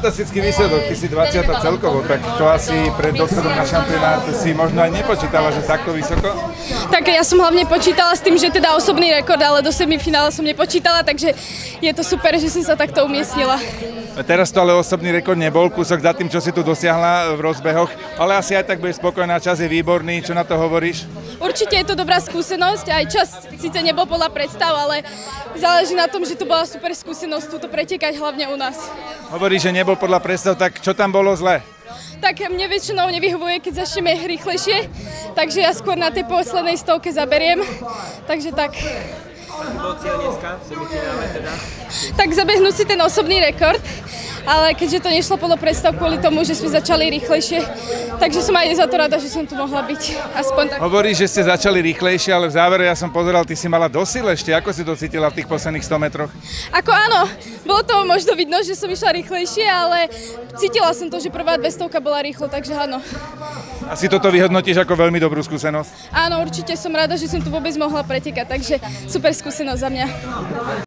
fantastický výsledok, ty si 20 celkovo, tak to asi pred odchodom na šampionát si možno aj nepočítala, že takto vysoko? Tak ja som hlavne počítala s tým, že teda osobný rekord, ale do semifinále som nepočítala, takže je to super, že som sa takto umiestnila. Teraz to ale osobný rekord nebol, kúsok za tým, čo si tu dosiahla v rozbehoch, ale asi aj tak bude spokojná, čas je výborný, čo na to hovoríš? Určite je to dobrá skúsenosť, aj čas síce nebol podľa predstav, ale záleží na tom, že to bola super skúsenosť túto pretekať hlavne u nás. Hovoríš, že nebol podľa predstav, tak čo tam bolo zle? Tak mne väčšinou nevyhovuje, keď začneme rýchlejšie, takže ja skôr na tej poslednej stovke zaberiem, takže tak. Bol cieľ dneska v semifinále teda? Tak zabehnúť si ten osobný rekord, ale keďže to nešlo podľa predstav kvôli tomu, že sme začali rýchlejšie, takže som aj za to rada, že som tu mohla byť. Aspoň tak. Hovoríš, že ste začali rýchlejšie, ale v závere ja som pozeral, ty si mala dosil ešte. Ako si to cítila v tých posledných 100 metroch? Ako áno, bolo to možno vidno, že som išla rýchlejšie, ale cítila som to, že prvá 200 bola rýchlo, takže áno. Asi toto vyhodnotíš ako veľmi dobrú skúsenosť? Áno, určite som rada, že som tu vôbec mohla pretekať, takže super skúsenosť za mňa.